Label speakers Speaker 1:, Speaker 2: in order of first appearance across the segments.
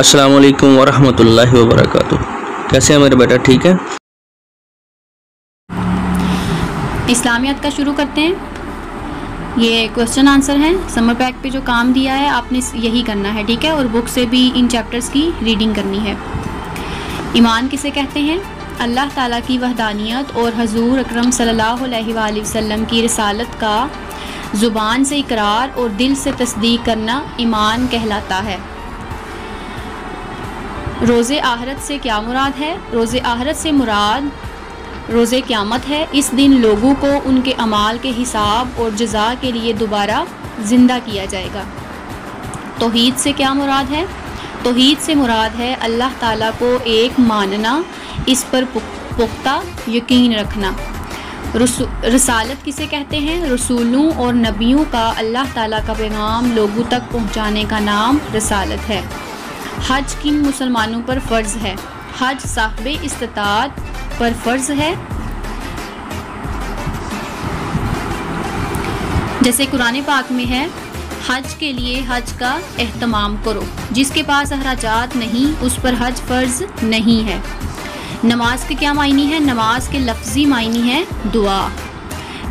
Speaker 1: अस्सलाम वालेकुम वरहमतुल्लाहि वबरकातुह कैसे हैं मेरे बेटा? ठीक है?
Speaker 2: इस्लामियत का शुरू करते हैं। ये क्वेश्चन आंसर है। समर पैक पे जो काम दिया है, आपने यही करना है, ठीक है? और बुक से भी इन चैप्टर्स की रीडिंग करनी है। ईमान किसे कहते हैं? अल्लाह ताला की वहदानियत और हजूर अकरम सल्लल्लाहु अलैहि वसल्लम की रसालत का ज़ुबान से इकरार और दिल से तस्दीक करना ईमान कहलाता है। रोज़े आहरत से क्या मुराद है? रोज़े आहरत से मुराद, रोज़े क़्यामत है। इस दिन लोगों को उनके अमाल के हिसाब और जजा के लिए दोबारा ज़िंदा किया जाएगा। तोहीद से क्या मुराद है? तोहीद से मुराद है अल्लाह ताला को एक मानना, इस पर पुख्ता यकीन रखना। रसालत किसे कहते हैं? रसूलों और नबियों का अल्लाह ताला का पैगाम लोगों तक पहुँचाने का नाम रसालत है। हज किन मुसलमानों पर फ़र्ज़ है? हज साहब इस्तात पर फ़र्ज़ है। जैसे कुरान पाक में है, हज के लिए हज का अहतमाम करो। जिसके पास अखराजात नहीं, उस पर हज फ़र्ज़ नहीं है। नमाज़ के क्या मायनी है? नमाज़ के लफ्ज़ी मायनी है दुआ।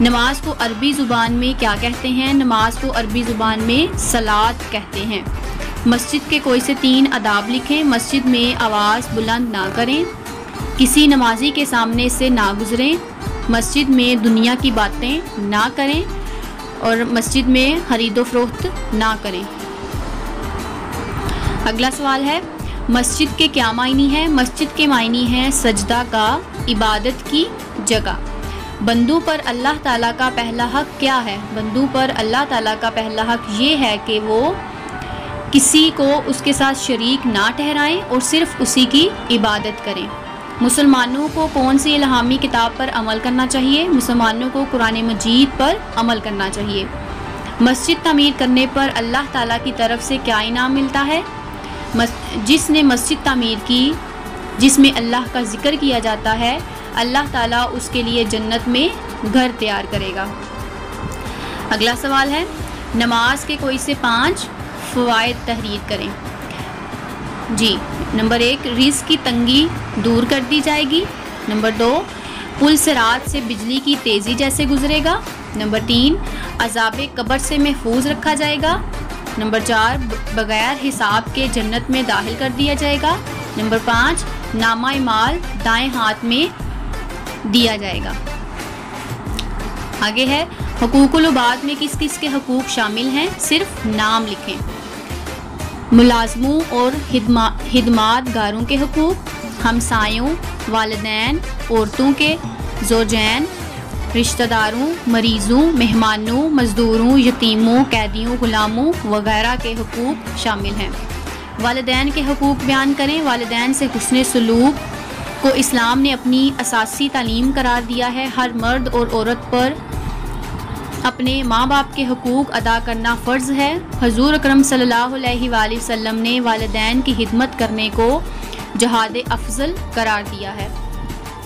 Speaker 2: नमाज़ को अरबी ज़ुबान में क्या कहते हैं? नमाज़ को अरबी ज़ुबान में सलाद कहते हैं। मस्जिद के कोई से तीन अदाब लिखें। मस्जिद में आवाज़ बुलंद ना करें। किसी नमाजी के सामने से ना गुज़रें। मस्जिद में दुनिया की बातें ना करें और मस्जिद में खरीदो फरोख्त ना करें। अगला सवाल है, मस्जिद के क्या मायनी है? मस्जिद के मायनी है सजदा का इबादत की जगह। बंदू पर अल्लाह ताला का पहला हक क्या है? बंदू पर अल्लाह ताला का पहला हक ये है कि वो किसी को उसके साथ शरीक ना ठहराएँ और सिर्फ़ उसी की इबादत करें। मुसलमानों को कौन सी इलामी किताब पर अमल करना चाहिए? मुसलमानों को कुरान मजीद पर अमल करना चाहिए। मस्जिद तमीर करने पर अल्लाह ताला की तरफ़ से क्या इनाम मिलता है? जिसने मस्जिद तमीर की, जिसमें अल्लाह का ज़िक्र किया जाता है, अल्लाह ताला उसके लिए जन्नत में घर तैयार करेगा। अगला सवाल है, नमाज़ के कोई से पाँच फ़वाद तहरीर करें। जी, नंबर एक रिज़ की तंगी दूर कर दी जाएगी। नंबर दो, पुल से रात से बिजली की तेज़ी जैसे गुजरेगा। नंबर तीन, अजाब कब्र से महफूज रखा जाएगा। नंबर चार बगैर हिसाब के जन्नत में दाखिल कर दिया जाएगा। नंबर पाँच, नामा माल दाएँ हाथ में दिया जाएगा। आगे है हकूक़ुलबाद में किस किस के हकूक़ शामिल हैं? सिर्फ़ नाम लिखें। मुलाजमों और हिदमात गारों के हकूक़, हमसायों, वालदेन, औरतों के जोजैन रिश्तेदारों, मरीज़ों, मेहमानों, मज़दूरों, यतीमों, कैदियों, ग़ुलामों वगैरह के हकूक़ शामिल हैं। वालदेन के हकूक़ बयान करें। वालदेन से हसन सलूक को इस्लाम ने अपनी असासी तालीम करार दिया है। हर मर्द और औरत पर अपने माँ बाप के हकूक़ अदा करना फ़र्ज़ है। हजूर अक्रम वसल्लम ने वालदेन की खिदमत करने को जहाद अफजल करार दिया है।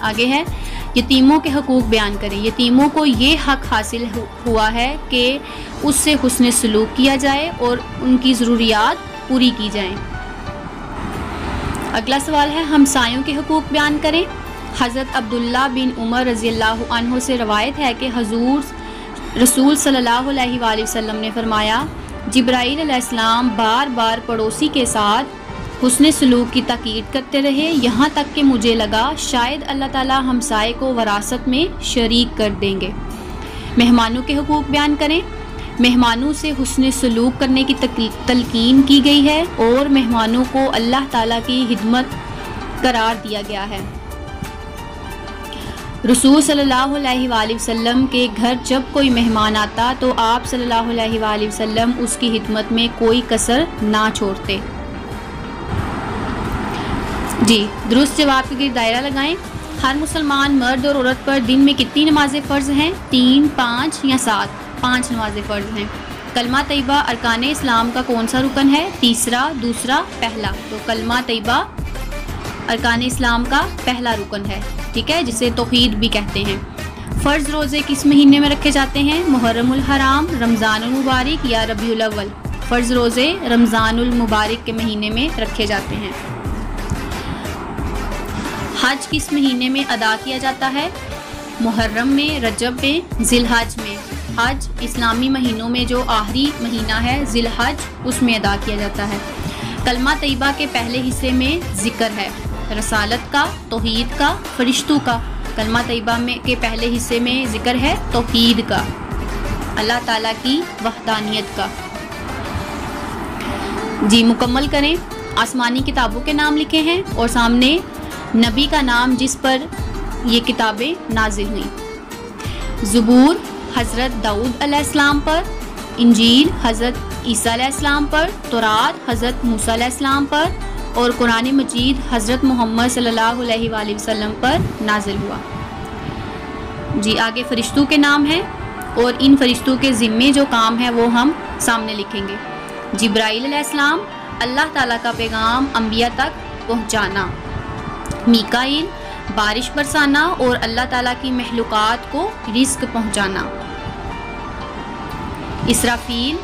Speaker 2: आगे है, यतीमों के हकूक़ बयान करें। यतीमों को ये हक हासिल हुआ है कि उससे हसन सलूक किया जाए और उनकी ज़रूरियात पूरी की जाएँ। अगला सवाल है हमसायों के हकूक़ बयान करें? हज़रत अब्दुल्ला बिन उमर रज़ी से रवायत है कि हजूर रसूल अलैहि वसल्लम ने फरमाया जब्राईल बार बार पड़ोसी के साथ हुसन सलूक की तकीद करते रहे। यहाँ तक कि मुझे लगा, शायद अल्लाह ताला हमसाए को वरासत में शरीक कर देंगे। मेहमानों के हकूक़ बयान करें। मेहमानों से हुसन सलूक करने की तलकीन की गई है और मेहमानों को अल्लाह ताला की हिदमत करार दिया गया है। रसूल सल्लल्लाहु अलैहि वसल्लम के घर जब कोई मेहमान आता तो आप सल्लल्लाहु अलैहि वसल्लम उसकी हिदमत में कोई कसर ना छोड़ते। जी, दुरुस्त जवाब के दायरा लगाएँ। हर मुसलमान मर्द और औरत पर दिन में कितनी नमाज़ें फ़र्ज़ हैं? तीन, पाँच या सात? पाँच नमाज़ें फ़र्ज़ हैं। कलमा तयबा अरकान इस्लाम का कौन सा रुकन है? तीसरा, दूसरा, पहला। तो कलमा तयबा अरकान इस्लाम का पहला रुकन है। ठीक है, जिसे तोहीद भी कहते हैं। फ़र्ज़ रोज़े किस महीने में रखे जाते हैं? मुहर्रम हराम रमज़ान मुबारक या रबी अव्वल? फ़र्ज़ रोज़े रमज़ानुल मुबारक के महीने में रखे जाते हैं। हज किस महीने में अदा किया जाता है? मुहर्रम में, रजब में, जिलहज में। हज इस्लामी महीनों में जो आखिरी महीना है, जिलहज, उसमें अदा किया जाता है। कलमा तयबा के पहले हिस्से में ज़िक्र है। रसालत का, तोहीद का, फरिश्तों का। कलमा तयबा में के पहले हिस्से में ज़िक्र है तोहीद का। अल्लाह ताला की वहदानियत का। जी मुकम्मल करें। आसमानी किताबों के नाम लिखे हैं और सामने नबी का नाम जिस पर ये किताबें नाजिल हुई। ज़बूर हज़रत दाऊद अलैहिस्सलाम पर, इंजील हज़रत ईसा अलैहिस्सलाम पर, तौरात हज़रत मूसा अलैहिस्सलाम पर और कुरान मजीद हज़रत मोहम्मद सल्ला वसल्लम पर नाजिल हुआ। जी, आगे फ़रिश्तों के नाम हैं और इन फ़रिश्तों के ज़िम्मे जो काम है वो हम सामने लिखेंगे। अलैहिस्सलाम, अल्लाह ताला का पैगाम अम्बिया तक पहुंचाना। मीकाइल, बारिश बरसाना और अल्लाह ताला की महलूक़ात को रिस्क पहुंचाना। इसराफील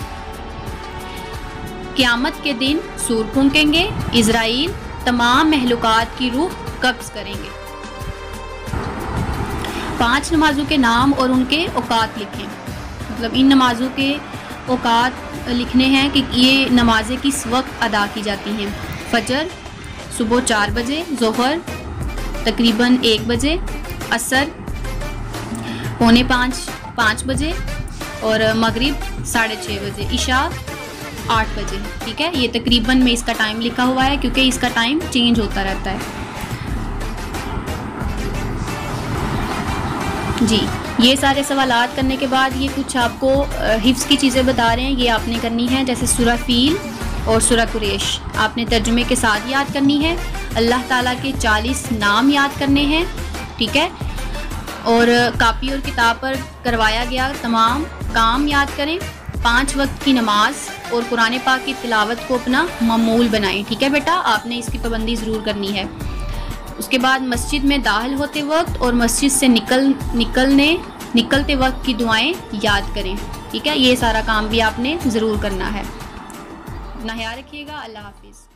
Speaker 2: क़यामत के दिन सूर फूकेंगे इसराइल तमाम महलूक़ात की रूह कब्ज़ करेंगे। पाँच नमाज़ों के नाम और उनके औकात लिखें। मतलब इन नमाज़ों के औकात लिखने हैं कि ये नमाज़ें किस वक्त अदा की जाती हैं? फजर सुबह चार बजे, जहर तकरीबन एक बजे, असर पौने पाँच पाँच बजे और मगरिब साढ़े छः बजे। इशा आठ बजे, ठीक है? ये तकरीबन में इसका टाइम लिखा हुआ है, क्योंकि इसका टाइम चेंज होता रहता है। जी, ये सारे सवाल करने के बाद ये कुछ आपको हिफ्स की चीज़ें बता रहे हैं, ये आपने करनी है, जैसे सुरा फील और सुरा कुरेश। आपने तर्जुमे के साथ याद करनी है, अल्लाह ताला के 40 नाम याद करने हैं, ठीक है? और, कापी और किताब पर करवाया गया तमाम काम याद करें। पाँच वक्त की नमाज़ और कुरान पाक की तिलावत को अपना मामूल बनाएँ। ठीक है बेटा? आपने इसकी पाबंदी ज़रूर करनी है। उसके बाद मस्जिद में दाखिल होते वक्त और मस्जिद से निकल, निकलने, निकलते वक्त की दुआएँ याद करें। ठीक है? ये सारा काम भी आपने ज़रूर करना है। ना ख्याल रखिएगा। अल्लाह हाफिज़।